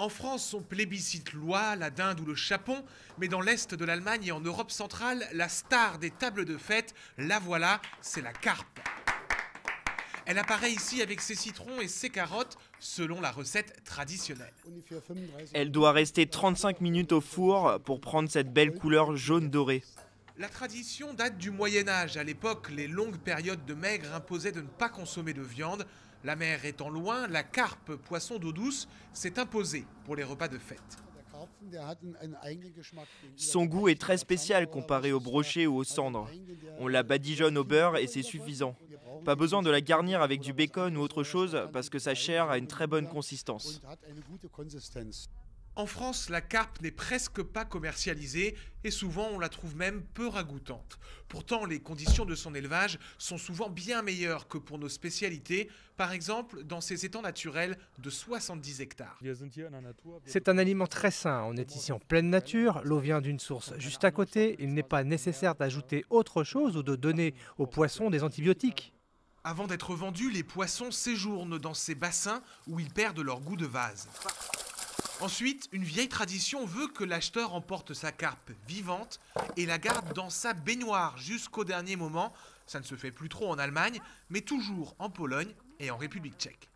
En France, on plébiscite l'oie, la dinde ou le chapon, mais dans l'est de l'Allemagne et en Europe centrale, la star des tables de fête, la voilà, c'est la carpe. Elle apparaît ici avec ses citrons et ses carottes, selon la recette traditionnelle. Elle doit rester 35 minutes au four pour prendre cette belle couleur jaune dorée. La tradition date du Moyen Âge. À l'époque, les longues périodes de maigre imposaient de ne pas consommer de viande. La mer étant loin, la carpe, poisson d'eau douce, s'est imposée pour les repas de fête. Son goût est très spécial comparé au brochet ou aux cendres. On la badigeonne au beurre et c'est suffisant. Pas besoin de la garnir avec du bacon ou autre chose parce que sa chair a une très bonne consistance. En France, la carpe n'est presque pas commercialisée et souvent on la trouve même peu ragoûtante. Pourtant, les conditions de son élevage sont souvent bien meilleures que pour nos spécialités, par exemple dans ces étangs naturels de 70 hectares. C'est un aliment très sain, on est ici en pleine nature, l'eau vient d'une source juste à côté, il n'est pas nécessaire d'ajouter autre chose ou de donner aux poissons des antibiotiques. Avant d'être vendus, les poissons séjournent dans ces bassins où ils perdent leur goût de vase. Ensuite, une vieille tradition veut que l'acheteur emporte sa carpe vivante et la garde dans sa baignoire jusqu'au dernier moment. Ça ne se fait plus trop en Allemagne, mais toujours en Pologne et en République tchèque.